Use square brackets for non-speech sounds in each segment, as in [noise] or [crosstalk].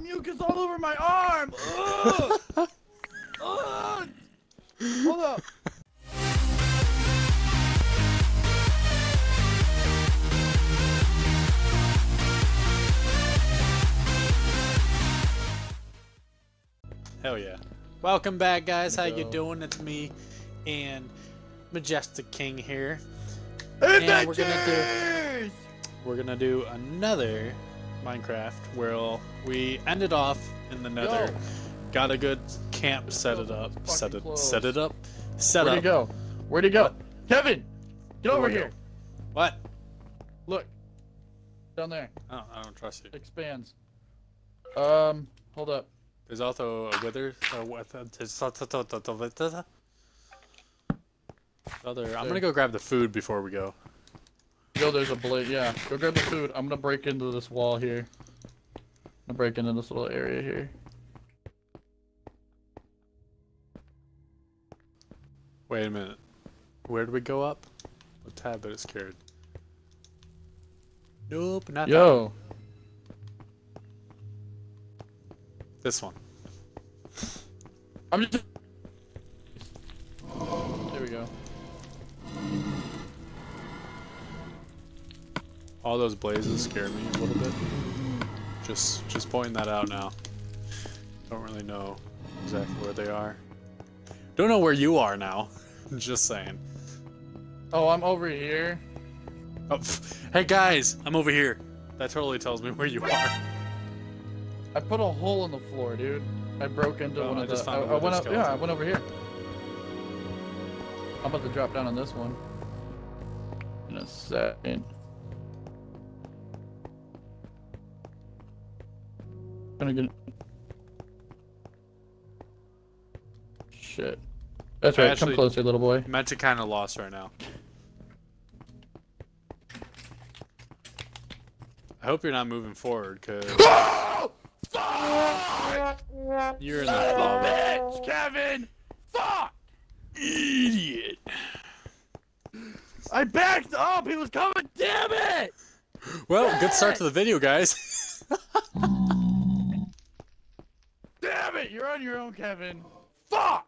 mucus all over my arm. Ugh. Ugh. Hold up. Hell yeah. Welcome back, guys. How you doing? It's me and Majestic King here. And we're gonna do- We're gonna do another Minecraft where we ended off in the nether. Yo. Got a good camp, set it up, set it, close. set it up, set Where'd he up. go? Where'd he go? Kevin, get over here. What? Look. Down there. I don't, I don't trust you. Expands. Um, hold up. There's also a wither. A wither. Other. I'm gonna go grab the food before we go. Yo, there's a blade. Yeah, go grab the food. I'm gonna break into this wall here. I'm gonna break into this little area here. Wait a minute. Where do we go up? A tad bit scared. Nope, not that Yo, This one. I'm just. All those blazes scare me a little bit. Just just pointing that out now. Don't really know exactly where they are. Don't know where you are now. [laughs] just saying. Oh, I'm over here. Oh, [laughs] hey guys, I'm over here. That totally tells me [laughs] where you are. I put a hole in the floor, dude. I broke into Oh, one I of the. I, found uh, a I went up. Yeah, I went over here. I'm about to drop down on this one. In a second. Gonna get. Shit. That's I right. actually- Come closer, little boy. I'm actually kind of lost right now. I hope you're not moving forward, cause Oh! [laughs] Fuck! you're in the Son of a bitch, Kevin! Fuck! Idiot. I backed up. He was coming. Damn it! Well, good start to the video, guys. [laughs] Damn it! You're on your own, Kevin. Fuck!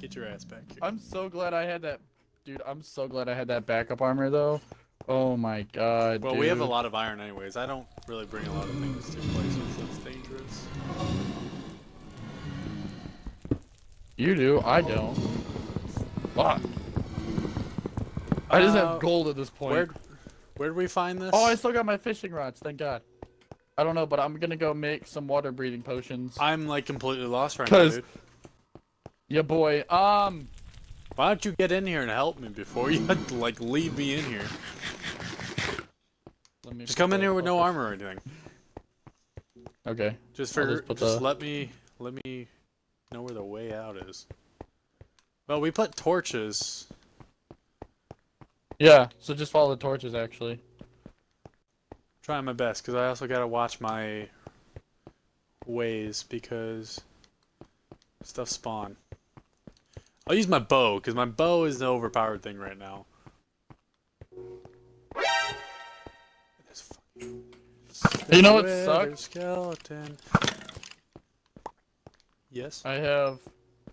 Get your ass back here. I'm so glad I had that, dude. I'm so glad I had that backup armor though. Oh my god. Well, we have a lot of iron anyways. I don't really bring a lot of things to places that's dangerous. You do. I don't. Fuck. I just Uh, have gold at this point. Where, where did we find this? Oh, I still got my fishing rods. Thank God. I don't know, but I'm gonna go make some water breathing potions. I'm like completely lost right now, dude. Yeah, boy. Um. Why don't you get in here and help me before you [laughs] like leave me in here? Let me Just come in here with no armor or anything. Okay. Just I'll for just just the- let me let me know where the way out is. Well, we put torches. Yeah. So just follow the torches, actually. Trying my best because I also gotta watch my ways because stuff spawn. I'll use my bow because my bow is the overpowered thing right now. You know what sucks? Skeleton. Yes. I have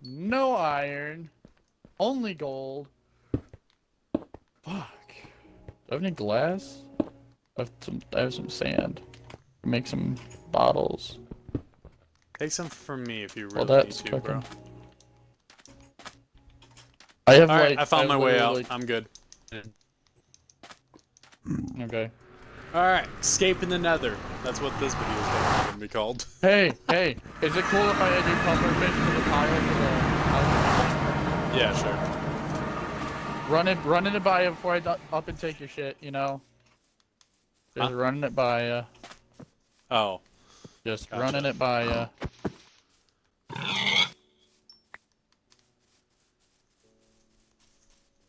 no iron, only gold. Fuck. Do I have any glass? I have some. I have some sand. Make some bottles. Take some from me if you really Well, need that's to, bro. I have All right, like. I found my way out. literally, I'm good. Okay. All right, escape in the Nether. That's what this video is going to be called. [laughs] Hey, hey, is it cool if I add your fish to the pile for the? Yeah, sure. Run it, running it by you before I up and take your shit. You know. Just Huh? running it by you. Oh, Just Gotcha. running it by you.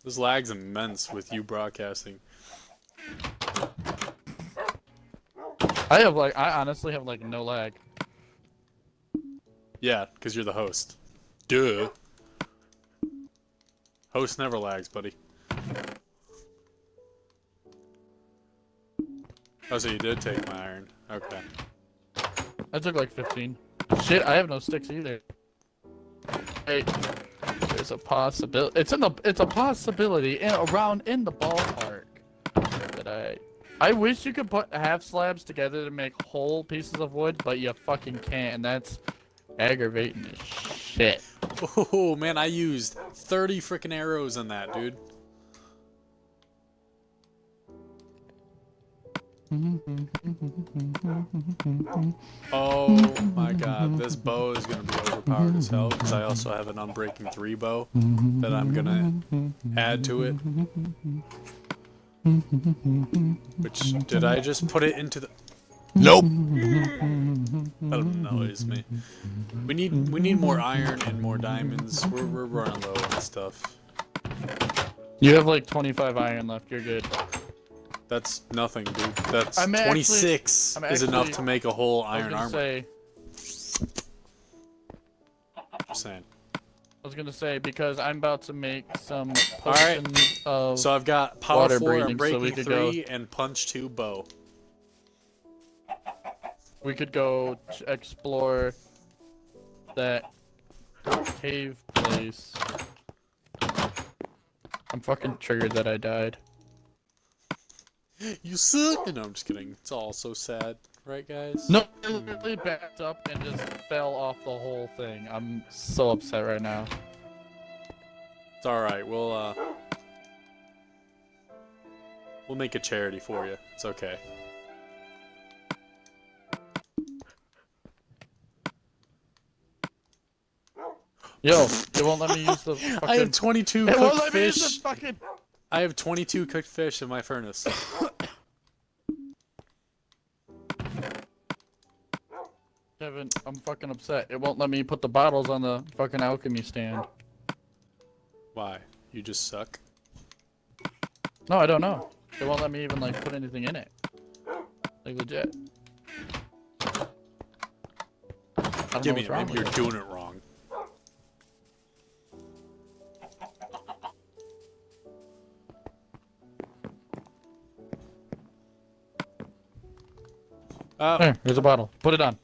this lag's immense with you broadcasting. I have like, I honestly have like no lag. Yeah, because you're the host. Duh. Host never lags, buddy. Oh, so you did take my iron. Okay. I took like 15. Shit, I have no sticks either. Hey, there's a possibility. It's in the. It's a possibility in around in the ballpark that I. I wish you could put half slabs together to make whole pieces of wood, but you fucking can't, and that's aggravating as shit. Oh man, I used 30 freaking arrows in that, dude. Oh my god, this bow is gonna be overpowered as hell because I also have an Unbreaking 3 bow that I'm gonna add to it. Which, did I just put it into the... Nope. That annoys me. We need we need more iron and more diamonds. We're, we're running low on stuff. You have like 25 iron left. You're good. That's nothing, dude. That's I'm actually- 26 I'm is enough to make a whole I was iron gonna armor. say. Just saying. I was gonna say because I'm about to make some potions of. So I've got power Water 4 breathing, and so we breaking could go- 3 and punch 2 bow. we could go explore that cave place. I'm fucking triggered that I died. You suck! No, I'm just kidding. It's all so sad. Right, guys? No, it literally backed up and just fell off the whole thing. I'm so upset right now. It's alright. We'll, uh... We'll make a charity for you. It's okay. Yo, it won't let me use the fucking. [laughs] I have 22 it won't cooked let me use fish. the fucking. I have 22 cooked fish in my furnace. [laughs] Kevin, I'm fucking upset. It won't let me put the bottles on the fucking alchemy stand. Why? You just suck? No, I don't know. It won't let me even like put anything in it. Like legit. Give me it. Maybe you're it. doing it wrong. Oh, There, here's a bottle. Put it on.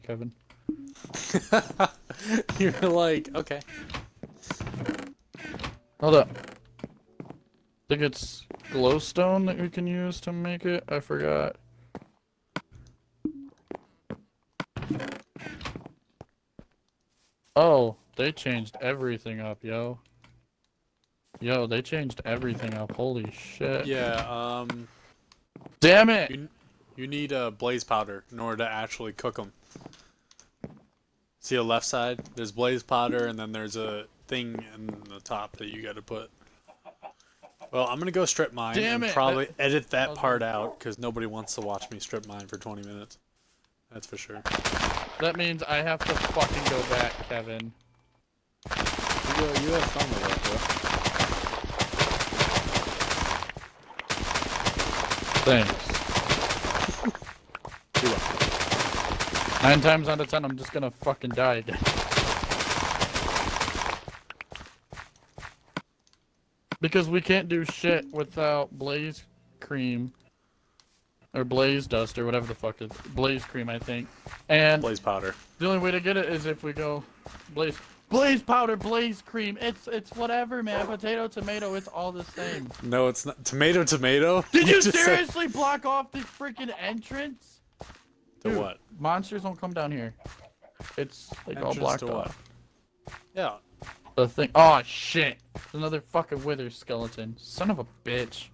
Fucking Kevin. [laughs] You're like, okay. Hold up. I think it's glowstone that we can use to make it. I forgot. Oh, they changed everything up, yo. Yo, they changed everything up. Holy shit. Yeah, um, Damn it! you, you need a blaze powder in order to actually cook them. See the left side? There's blaze powder, and then there's a thing in the top that you gotta put. Well, I'm gonna go strip mine Damn and it, probably that- edit that part out, because nobody wants to watch me strip mine for 20 minutes. That's for sure. That means I have to fucking go back, Kevin. You, go, you have fun with that, bro. Thanks. You're welcome. Nine times out of ten, I'm just gonna fucking die again. Because we can't do shit without blaze cream. Or blaze dust, or whatever the fuck is. Blaze cream, I think. And Blaze powder. the only way to get it is if we go blaze. Blaze powder, blaze cream. It's it's whatever, man. Potato, tomato, it's all the same. No, it's not. Tomato, tomato? Did [laughs] you, said- seriously block off the freaking entrance? To Dude, what? Monsters don't come down here. It's like all Entrance blocked to what? off. Yeah. The thing. Oh shit! Another fucking wither skeleton. Son of a bitch.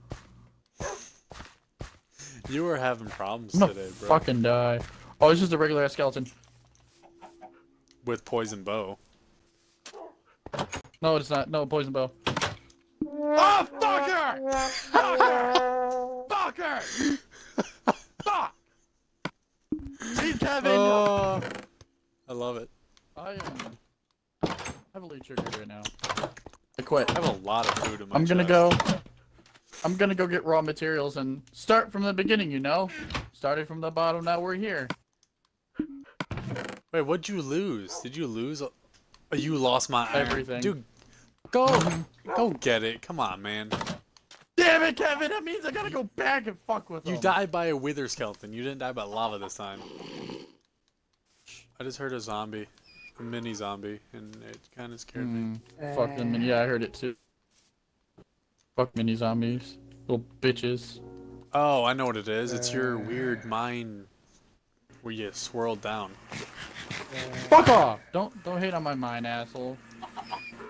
You were having problems I'm gonna today, bro. fucking die. Oh, it's just a regular ass skeleton. With poison bow. No, it's not. No poison bow. Oh fucker! Fucker! [laughs] Fucker! Fuck! See Kevin. Oh, I love it. I am heavily triggered right now. I quit. I have a lot of food in my I'm gonna chest. go. I'm gonna go get raw materials and start from the beginning. You know, started from the bottom. Now we're here. Wait, what'd you lose? Did you lose? a- you lost my iron. Everything. Dude, Go, go get it. Come on, man. Damn it, Kevin! That means I gotta go back and fuck with You them. died by a wither skeleton. You didn't die by lava this time. I just heard a zombie, a mini zombie, and it kind of scared me. Mm, fuck them. Yeah, I heard it too. Fuck mini zombies. Little bitches. Oh, I know what it is. It's your weird mind where you swirled down. Fuck off! Don't don't hate on my mind, asshole.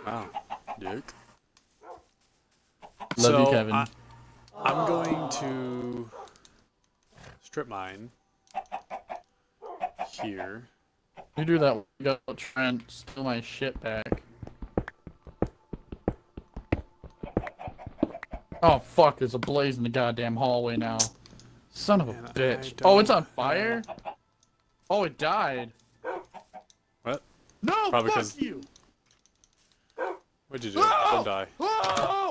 Wow, dick. Love so you, Kevin. I, I'm going to strip mine here. You do that. You gotta try and steal my shit back. Oh fuck! There's a blaze in the goddamn hallway now. Son of a Man, bitch. Oh, it's on fire. Oh, it died. What? No, Probably fuck you. What'd you do? Oh! Don't ah! die. Whoa!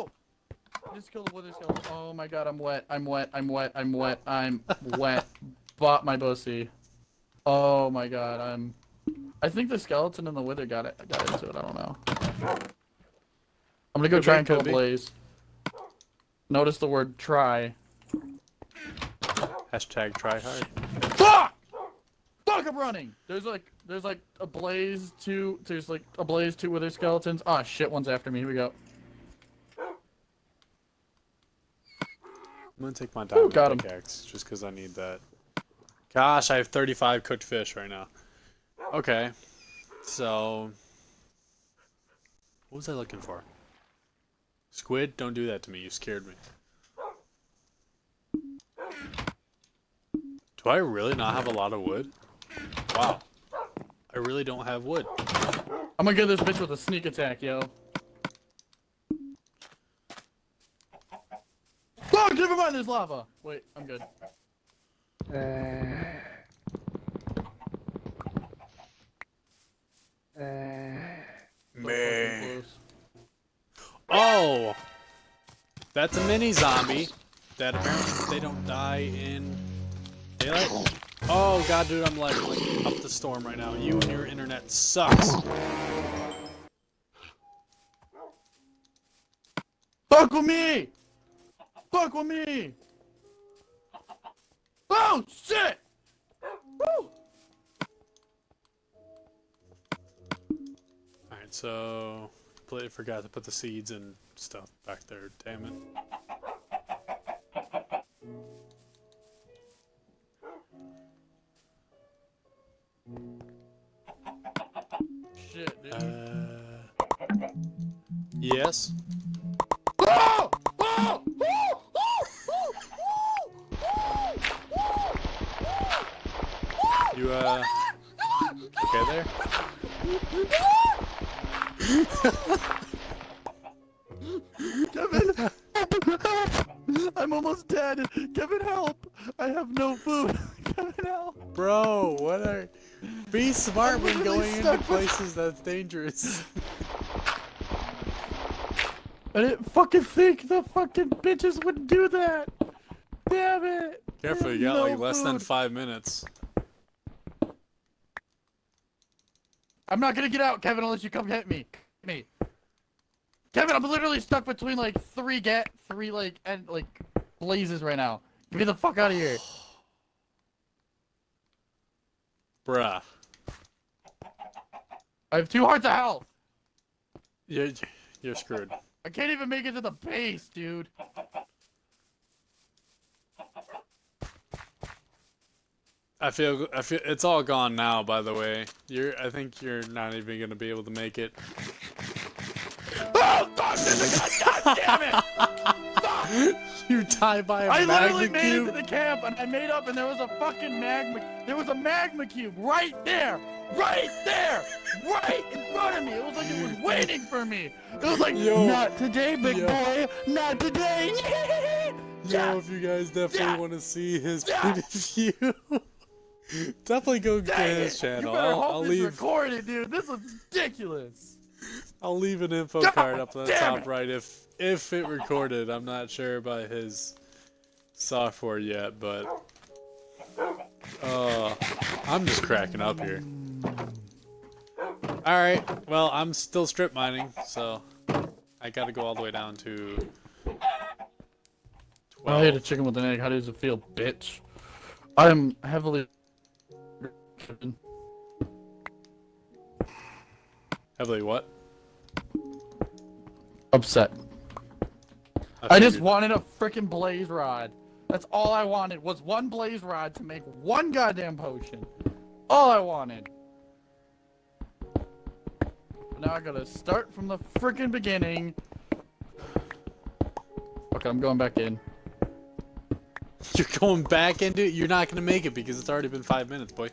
Just killed the wither skeleton. Oh my god, I'm wet. I'm wet. I'm wet. I'm wet. I'm wet. [laughs] Bought my pussy. Oh my god, I'm. I think the skeleton and the wither got it. Got into it. I don't know. I'm gonna go Could try and kill a blaze. Notice the word try. Hashtag try hard. Fuck! Fuck! I'm running. There's like, there's like a blaze two. There's like a blaze two wither skeletons. Ah shit, one's after me. Here we go. I'm gonna take my diamond got him. pickaxe just because I need that. Gosh, I have 35 cooked fish right now. Okay, so what was I looking for? Squid, don't do that to me. You scared me. Do I really not have a lot of wood? Wow, I really don't have wood. I'm gonna get this bitch with a sneak attack, yo. Fuck! There's lava. Wait, I'm good. Uh, uh, so fucking close. Oh, that's a mini zombie that apparently they don't die in daylight. Oh god, dude, I'm like up the storm right now. You and your internet sucks. Fuck with me! Fuck with me! Oh shit! Woo! All right, so completely forgot to put the seeds and stuff back there. Damn it. Shit, dude. Uh, yes. Oh! You uh, okay there? Kevin! I'm almost dead! Kevin, help! I have no food! [laughs] Kevin, help! Bro, what are? Be smart I'm when going into stuck with- places that's dangerous. I didn't fucking think the fucking bitches would do that! Damn it! I Careful, have you got no like less than five minutes. I'm not gonna get out, Kevin, unless you come get me. Me. Kevin, I'm literally stuck between like three get three like and like blazes right now. Get me the fuck out of here. [sighs] Bruh. I have two hearts of health. You're, you're screwed. I can't even make it to the base, dude. I feel, I feel, it's all gone now. By the way, you're, I think you're not even gonna be able to make it. [laughs] Oh, fuck! God damn it! [laughs] You die by a I literally magma made it to the camp and I made up and there was a fucking magma there was a magma cube right there! Right there! Right in front of me! It was like it was [laughs] waiting for me! It was like Yo. not today, big Yo. boy! Not today! Yo, Yeah. if you guys definitely Yeah. want to see his Yeah. point of view, definitely go to Dang his it. channel. You better I'll, hope I'll this leave, recorded, dude. This is ridiculous. I'll leave an info God card up on the top it. right if if it recorded. I'm not sure about his software yet, but uh, I'm just cracking up here. All right, well, I'm still strip mining, so I gotta go all the way down to. I hate a chicken with an egg. How does it feel, bitch? I am heavily Heavily what? upset. I just wanted a freaking blaze rod. That's all I wanted was one blaze rod to make one goddamn potion. All I wanted. Now I gotta start from the freaking beginning. Okay, I'm going back in. You're going back into it. You're not gonna make it because it's already been five minutes, boy.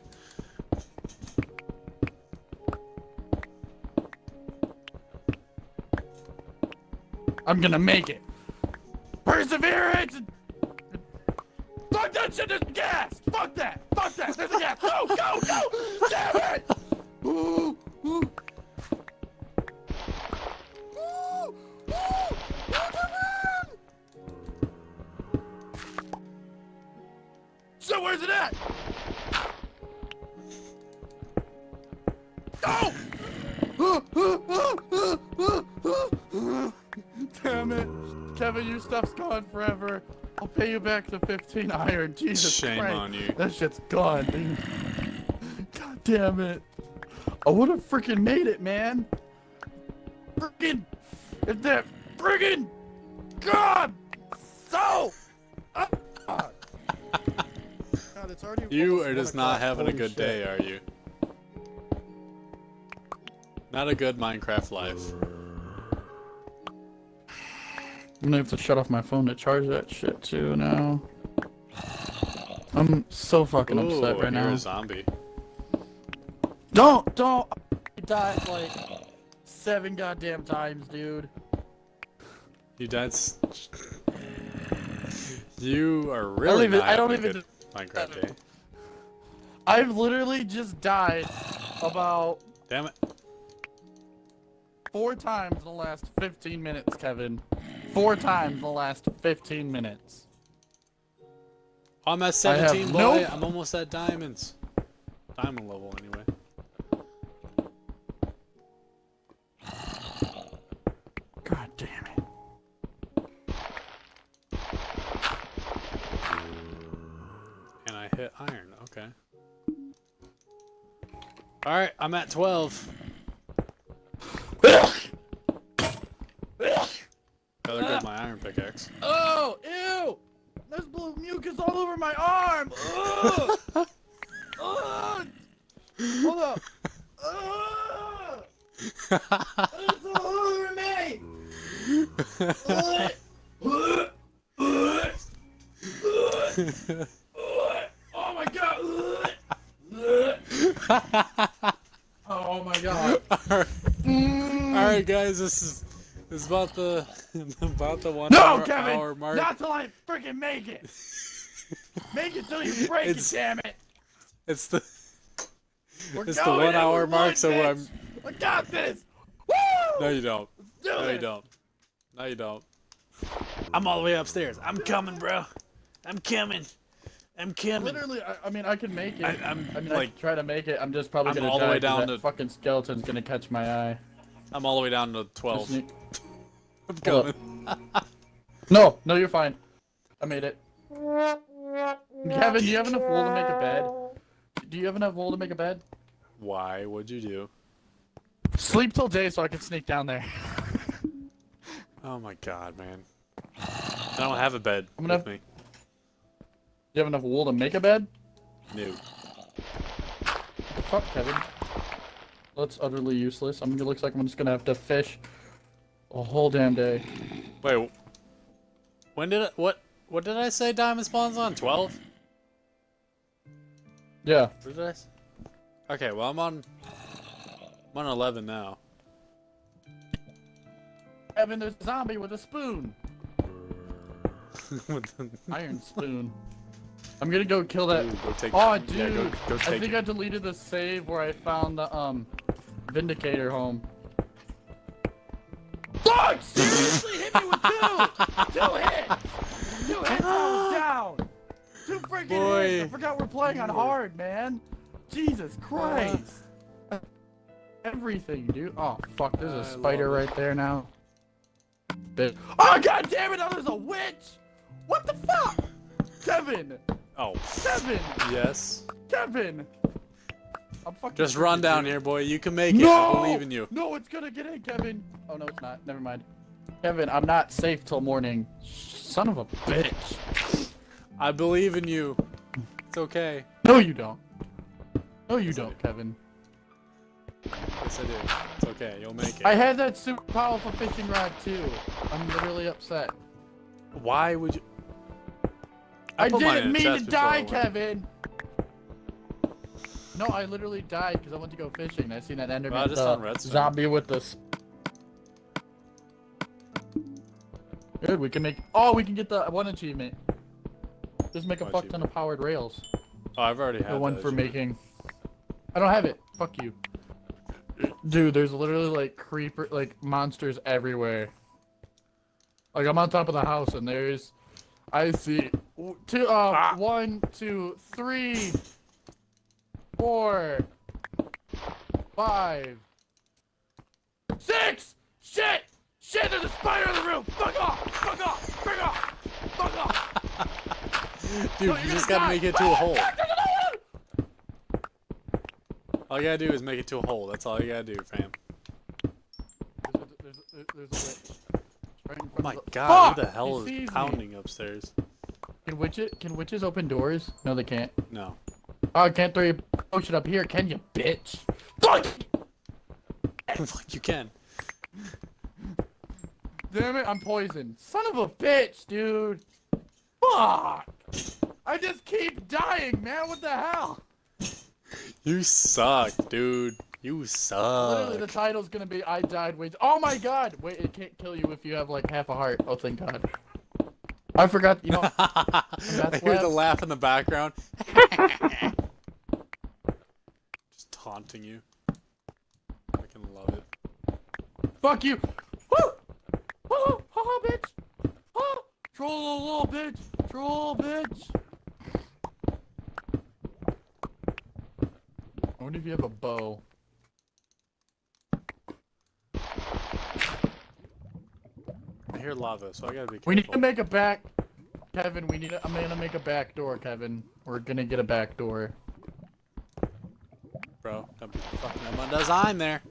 I'm gonna make it. Perseverance! Fuck that shit, there's gas! Fuck that! Fuck that! There's a gas! Go, go, go! Damn it! Ooh, ooh. So where's it at? Go! Damn it. Kevin, your stuff's gone forever. I'll pay you back the 15 iron. [laughs] Jesus Shame Christ. on you. That shit's gone, dude. God damn it. I would have freaking made it, man. Freaking. If that friggin' God. So. Ah. God, it's already You are just not o'clock. having a good shit. day, are you? Not a good Minecraft life. I'm gonna have to shut off my phone to charge that shit too now. I'm so fucking Ooh, upset right now. a zombie. Don't, don't. I died like seven goddamn times, dude. You died. You are I really don't even. I don't even. Minecraft. I've literally just died about Damn it. four times in the last 15 minutes, Kevin. Four times the last 15 minutes. I'm at 17, boy. no- I'm almost at diamonds. Diamond level, anyway. God damn it. And I hit iron. Okay. Alright, I'm at 12. [coughs] [coughs] [coughs] Better get my iron pickaxe. Oh, ew! There's blue mucus all over my arm! Ugh! Ugh! Hold up! Ugh! It's all over me! Oh my god! Oh my god! Mm. Alright, guys, this is this is about the [laughs] about the one No, hour, Kevin! hour mark. Not till I freaking make it! Make it till you break It's- it, damn it! It's the We're it's the one hour everyone, mark, so bitch! I'm I got this! Woo! no, you don't. Do No, you don't. No, you don't. I'm all the way upstairs. I'm coming, bro. I'm coming. I'm coming. Literally, I, I mean, I can make it. I- I'm, I mean, like- can try to make it. I'm just probably I'm gonna all the way down that to- fucking skeleton's gonna catch my eye. I'm all the way down to 12. I'm coming. [laughs] No, no, you're fine. I made it. Kevin, do you have enough wool to make a bed? Do you have enough wool to make a bed? Why What'd you do? Sleep till day so I can sneak down there. [laughs] Oh my god, man. I don't have a bed I'm gonna with have- me. Do you have enough wool to make a bed? No. Fuck, Kevin. That's utterly useless. I'm. It looks like I'm just gonna have to fish a whole damn day. Wait. When did it? What? What did I say? Diamond spawns on 12. Yeah. What did I? s- Okay. Well, I'm on. I'm on 11 now. Kevin, there's a zombie with a spoon. [laughs] With the- Iron [laughs] spoon. I'm gonna go kill that. Ooh, go take. Oh, yeah, dude. go, go I think it. I deleted the save where I found the um Vindicator home. Fuck! Seriously hit me with two! Two hits! Two hits, I was [gasps] down! Two freaking Boy. hits! I forgot we're playing on hard, man! Jesus uh, Christ! Everything, dude. Oh, fuck, there's I a spider love it. right there now. bitch. Oh god damn it! Now there's a witch. What the fuck? Kevin, Oh, Kevin, yes. Kevin. I'm fucking. Just run down here, boy. You can make it. No! I believe in you. No, it's gonna get in, Kevin. Oh no, it's not. Never mind. Kevin, I'm not safe till morning. Son of a bitch. I believe in you. It's okay. No, you don't. No, you don't, Kevin. Yes, I do. It's okay. You'll make it. I had that super powerful fishing rod too. I'm literally upset. Why would you? I, put mine didn't mean to chest before I die. Kevin. No, I literally died because I went to go fishing. I seen that Enderman, Well, I just the found zombie with the. Dude, we can make. Oh, we can get the one achievement. Just make a fuck ton of powered rails. Oh, I've already had The one for achievement. making. I don't have it. Fuck you. Dude, there's literally like creeper, like monsters everywhere. Like I'm on top of the house and there's, I see two, uh, Ah. one, two, three, four, five, six. Shit! Shit! There's a spider in the room. Fuck off! Fuck off! Fuck off! Fuck off! [laughs] Dude, No, you just gotta die. make it to a hole. fuck, there's another one! All you gotta do is make it to a hole. That's all you gotta do, fam. There's a, there's a, there's a witch. Right Oh my god, who the hell He is sees me. pounding upstairs? Can witches can witches open doors? No, they can't. No. Oh, I can't throw your potion up here, can you, bitch? Fuck! [laughs] Fuck, you can. Damn it, I'm poisoned. Son of a bitch, dude. Fuck! I just keep dying, man. What the hell? You suck, dude. You suck. Literally, the title's gonna be "I died." Wait. Oh my god! Wait, it can't kill you if you have like half a heart. Oh, thank God. I forgot. You know. [laughs] I hear the laugh in the background. [laughs] Taunting you. I can love it. Fuck you! Woo! Ha ha, bitch! Ha! Troll little bitch! Troll bitch! I wonder if you have a bow. I hear lava, so I gotta be careful. We need to make a back. Kevin, we need. A, I'm gonna make a back door, Kevin. We're gonna get a back door. Bro, don't be fucking up my design there.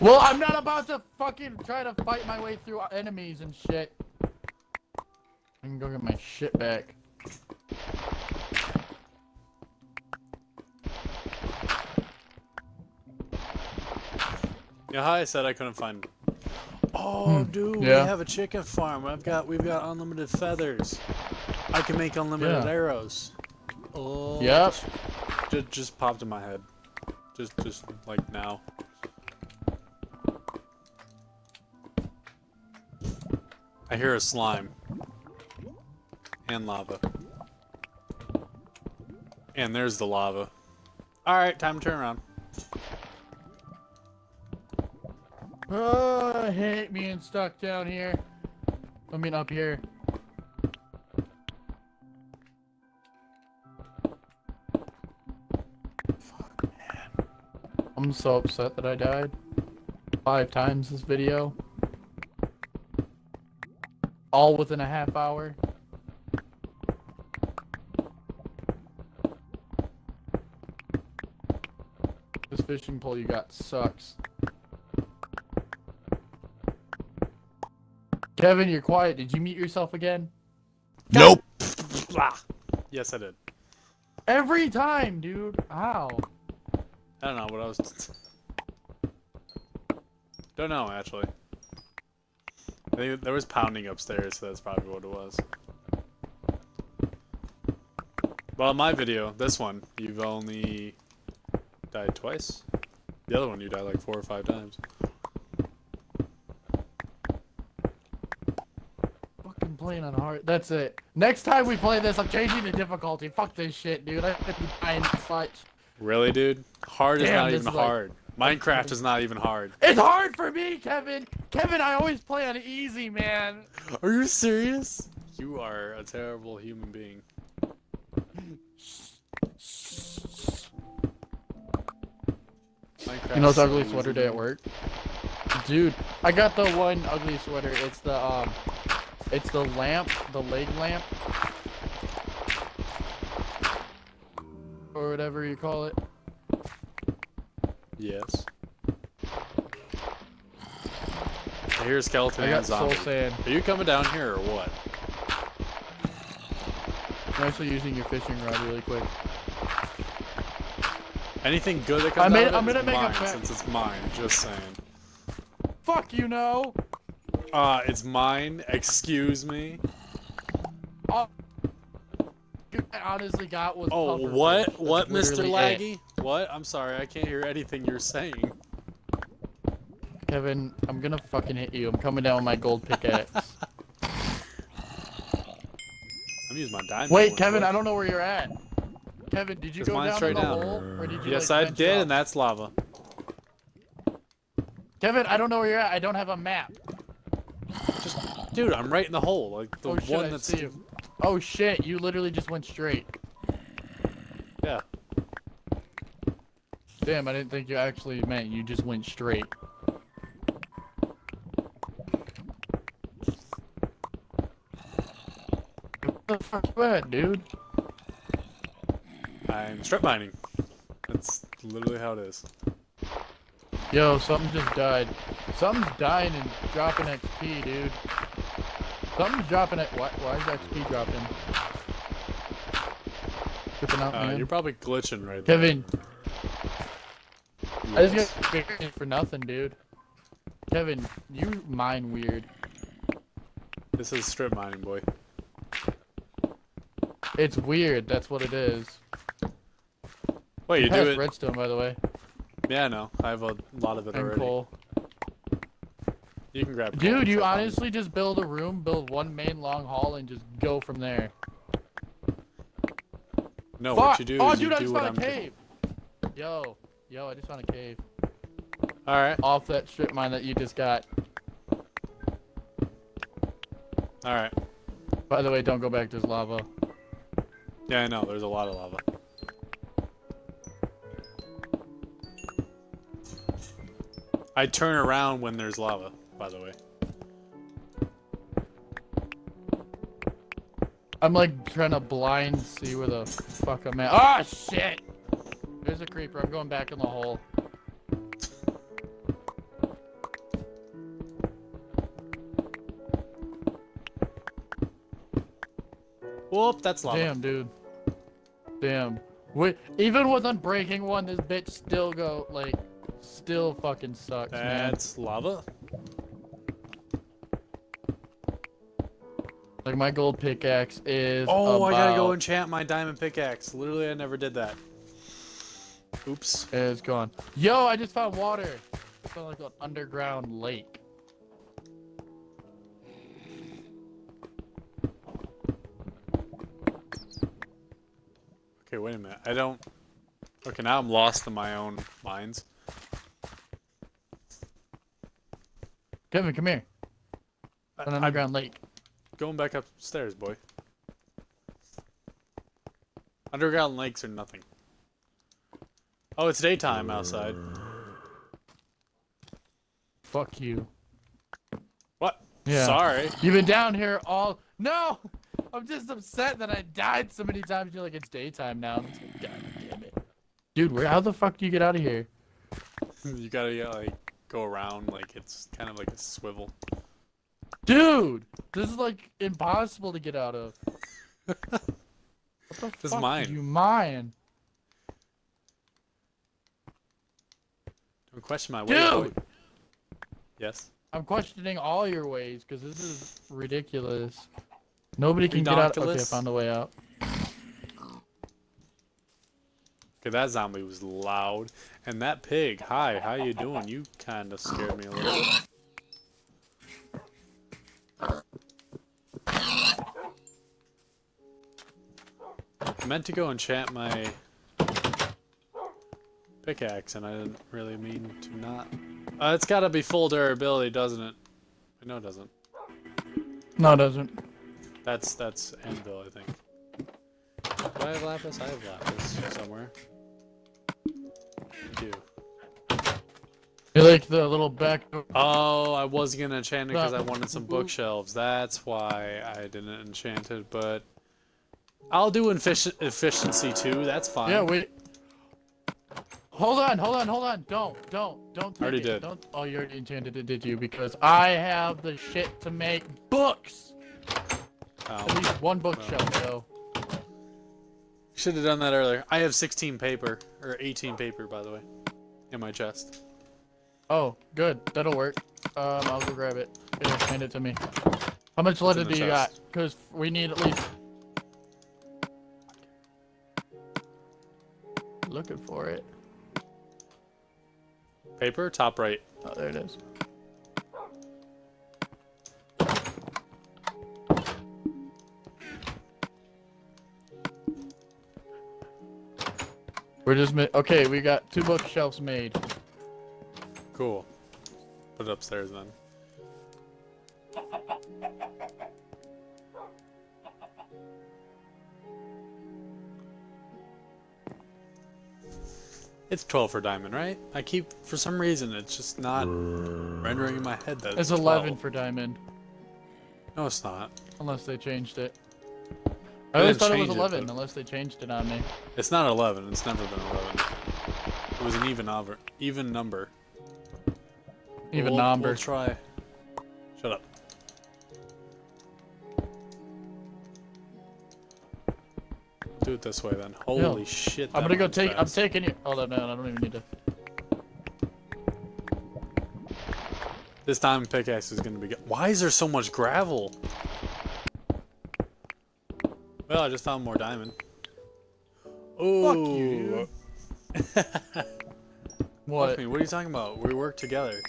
Well, I'm not about to fucking try to fight my way through enemies and shit. I can go get my shit back. You know how I said I couldn't find. Oh, hmm. dude, we have a chicken farm. I've got we've got unlimited feathers. I can make unlimited Yeah. arrows. Oh. Yep. Just, just popped in my head. Just just like now. I hear a slime. And lava. And there's the lava. Alright, time to turn around. Oh, I hate being stuck down here. I mean, up here. I'm so upset that I died. Five times this video. All within a half hour. This fishing pole you got sucks. Kevin, you're quiet. Did you mute yourself again? Nope. Ah, yes, I did. Every time, dude. How? I don't know what I was. [laughs] Don't know actually. I think there was pounding upstairs, so that's probably what it was. Well, my video, this one, you've only died twice. The other one, you died like four or five times. Fucking playing on hard. That's it. Next time we play this, I'm changing the difficulty. Fuck this shit, dude. I have to be dying much. Really, dude? Hard is Damn, not even is like- hard. Minecraft is not even hard. It's hard for me, Kevin. Kevin, I always play on easy, man. Are you serious? You are a terrible human being. You know, it's ugly sweater day at work. Dude, I got the one ugly sweater. It's the um, it's the lamp, the leg lamp, or whatever you call it. Yes. I hear a skeleton I and got soul sand. Are you coming down here or what? I'm actually using your fishing rod really quick. Anything good that comes I made- out of I'm it gonna make a mine, bet. since it's mine. Just saying. Fuck you know. Uh, it's mine. Excuse me. All I honestly got was. Oh, what? What, Mr. literally it. What? I'm sorry, I can't hear anything you're saying. Kevin, I'm gonna fucking hit you. I'm coming down with my gold pickaxe. [laughs] I'm using my diamond. Wait, Kevin. I don't know where you're at. Kevin, did you go down straight in the down. hole, you? Yes, like, I did, off? and that's lava. Kevin, I don't know where you're at. I don't have a map. Just, dude, I'm right in the hole. Like the oh shit, one I that's. Oh shit, you literally just went straight. Yeah. Damn, I didn't think you actually meant you just went straight. What the fuck you at, dude? I'm strip mining. That's literally how it is. Yo, something just died. Something's dying and dropping XP, dude. Something's dropping it. Why, why is XP dropping? Tripping out, Uh, man. you're probably glitching right Kevin, there. I just got for nothing, dude. Kevin, you mine weird. This is strip mining, boy. It's weird. That's what it is. Wait, you do it? redstone, by the way, Yeah, I know. I have a lot of it and already. coal. You can grab. Dude, you honestly just build a room, build one main long hall, and just go from there. No, Fuck! what you do oh, is dude, you I do just what found I'm a doing. cave. Yo, yo, I just found a cave All right, off that strip mine that you just got. all right. By the way, don't go back. There's lava. Yeah, I know. There's a lot of lava. I turn around when there's lava. By the way. I'm like trying to blind see where the fuck I'm at. Ah, shit! A creeper. I'm going back in the hole. Whoop, that's lava. Damn, dude. Damn. Wait, even with unbreaking one, this bitch still go like, still fucking sucks, man. That's lava. Like my gold pickaxe is. Oh, I gotta go about- enchant my diamond pickaxe. Literally, I never did that. Oops. It's gone. Yo, I just found water. I found like an underground lake. Okay, wait a minute. I don't. Okay, now I'm lost in my own mines. Kevin, come here. An I'm underground lake. going back upstairs, boy. Underground lakes are nothing. Oh, it's daytime outside. Fuck you. What? Yeah. Sorry. You've been down here all. No! I'm just upset that I died so many times. You're like, it's daytime now. I'm just like, God damn it. Dude, where? How the fuck do you get out of here? you gotta like go around like it's kind of like a swivel. Dude! This is like impossible to get out of. [laughs] What the This is fuck mine. you mine? Don't question my way. Dude! Yes. I'm questioning all your ways because this is ridiculous. Nobody can get out. Okay, I found a way out. Okay, that zombie was loud, and that pig. Hi, how you doing? You kind of scared me a little. I meant to go and enchant my pickaxe, and I didn't really mean to not. Uh, it's gotta be full durability, doesn't it? No, it doesn't. No, it doesn't. That's that's anvil, I think. Do I have lapis? I have lapis somewhere. I do. You like the little back. Oh, I was gonna enchant it because I wanted some bookshelves. That's why I didn't enchant it, but I'll do effici- efficiency too. That's fine. Yeah, wait. Hold on, hold on, hold on. Don't, don't, don't. Take Already it. did. Don't. Oh, you already enchanted it, did you? Because I have the shit to make books. At Oh, least one bookshelf, though. should have done that earlier. I have 16 paper or 18 paper, by the way, in my chest. Oh, good. That'll work. Um, I'll go grab it. Here, hand it to me. How much leather do you got? Because we need at least. Looking for it. Paper, top right. Oh, there it is. We're just okay. We got two bookshelves made. Cool. Put it upstairs then. It's 12 for diamond, right? I keep, for some reason, it's just not rendering in my head that It's it's 11 12. for diamond, No, it's not. unless they changed it. I always thought it was change it, 11, unless they changed it on me. It's not 11. It's never been 11. It was an even over, even number. Even we'll, number. We'll try. It this way then. Holy shit! I'm gonna go take. I'm taking you. Hold on, man. I don't even need to. This diamond pickaxe is gonna be. Good. Why is there so much gravel? Well, I just found more diamond. Oh. you, [laughs] Fuck What? me. What are you talking about? We work together.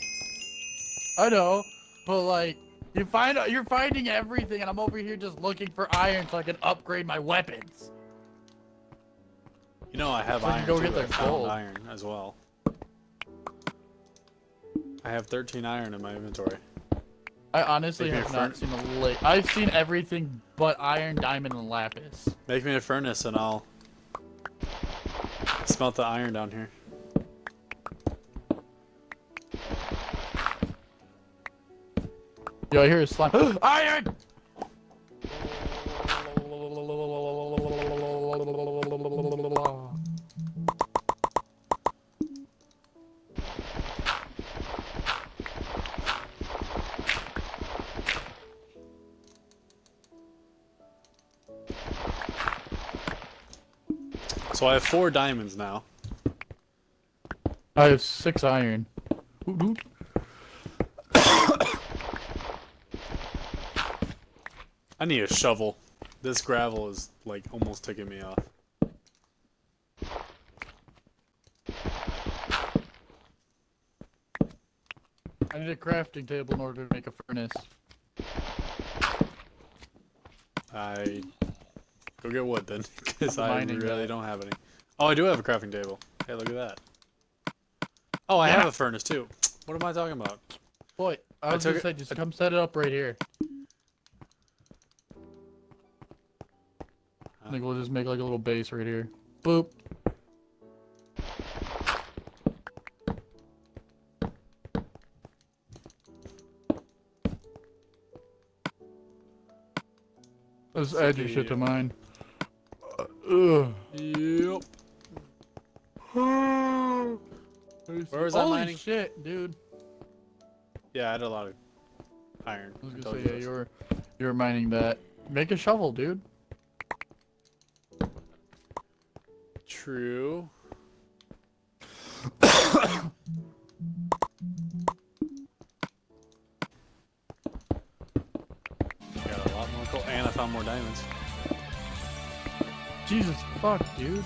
I know, but like, you find you're finding everything, and I'm over here just looking for iron so I can upgrade my weapons. You know I have iron go too. get I the gold. iron as well. I have 13 iron in my inventory. I honestly Make have not seen a lick. I've seen everything but iron, diamond, and lapis. Make me a furnace and I'll smelt the iron down here. Yo, I hear a slime. [gasps] iron! So I have four diamonds now. I have six iron. [coughs] I need a shovel. This gravel is like almost taking me off. I need a crafting table in order to make a furnace. I go get wood then, [laughs] because I really that. don't have any. Oh, I do have a crafting table. Hey, look at that. Oh, I Yeah. have a furnace too. What am I talking about? Boy, I I was took gonna say, just come set it up right here. I think we'll just make like a little base right here. Boop. Let's add your shit to mine. Ugh. Yep. Where Where was that Holy mining? shit, dude. Yeah, I had a lot of iron. I was gonna say, you yeah, you were, you were mining that. Make a shovel, dude. True. Jesus fuck, dude.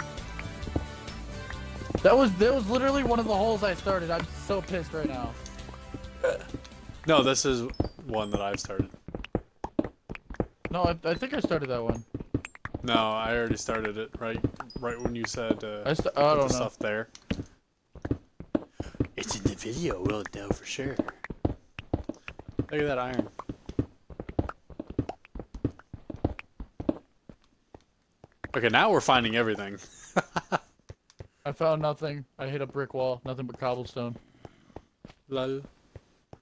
That was that was literally one of the holes I started. I'm so pissed right now. No, this is one that I've started. No, I, I think I started that one. No, I already started it right, right when you said uh, I, st- I put the don't know. stuff there. It's in the video. We'll know for sure. Look at that iron. Okay, now we're finding everything. [laughs] I found nothing. I hit a brick wall. Nothing but cobblestone. Lol.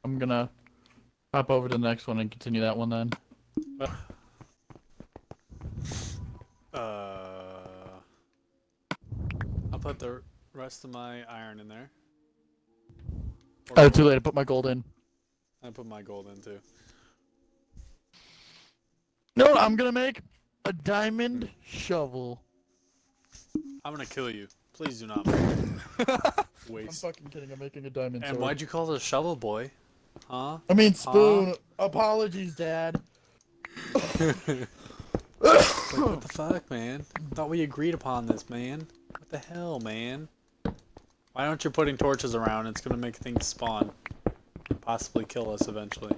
I'm gonna hop over to the next one and continue that one then. Uh, I'll put the rest of my iron in there. Or Oh, too late. I put my gold in. I put my gold in too. No, I'm gonna make a diamond shovel. I'm gonna kill you. Please do not [laughs] Waste. I'm fucking kidding. I'm making a diamond And sword. why'd you call it a shovel boy? Huh? I mean spoon. Apologies, Dad. [laughs] [laughs] Like, what the fuck, man? Thought we agreed upon this, man. What the hell, man? Why aren't you putting torches around? It's gonna make things spawn. Possibly kill us eventually.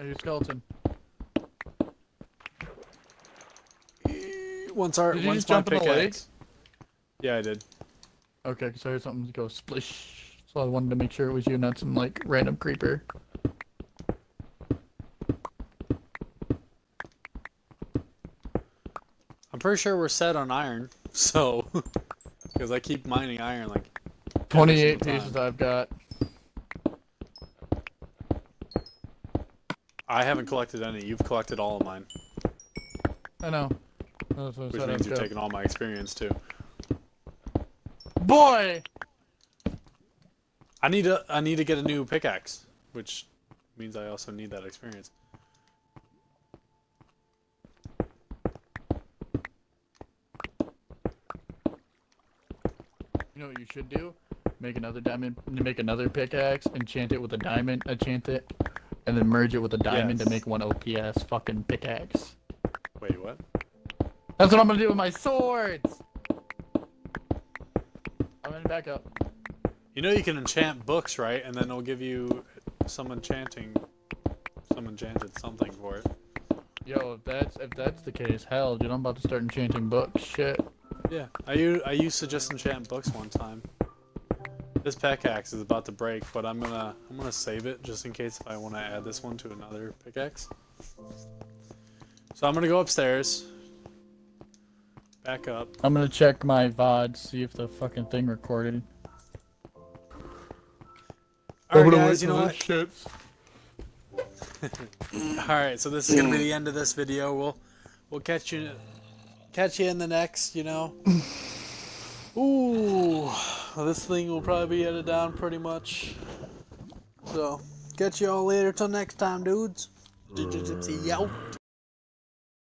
Hey, your skeleton. Once our Did you once just jump in the lake? Yeah, I did. Okay, because I heard something go splish. So I wanted to make sure it was you, not some like random creeper. I'm pretty sure we're set on iron, [laughs] so because I keep mining iron like 28 pieces I've got. I haven't collected any. You've collected all of mine, I know. That's what which means you're taking all my experience too. Boy! I need to I need to get a new pickaxe, which means I also need that experience. You know what you should do? Make another diamond, make another pickaxe, enchant it with a diamond, enchant it, and then merge it with a diamond Yes. to make one OPS fucking pickaxe. Wait, what? That's what I'm gonna do with my swords! I'm gonna back up. You know you can enchant books, right? And then it'll give you some enchanting, some enchanted something for it. Yo, if that's if that's the case, hell, dude, I'm about to start enchanting books. Shit. Yeah, I used I used to just enchant books one time. This pickaxe is about to break, but I'm gonna I'm gonna save it just in case if I want to add this one to another pickaxe. So I'm gonna go upstairs. Back up. I'm gonna check my VOD, see if the fucking thing recorded. Alright guys, you know what? Shits. [laughs] Alright, so this is gonna be the end of this video. We'll we'll catch you catch you in the next, you know. [laughs] This thing will probably be edited down pretty much. So, catch you all later till next time, dudes. See.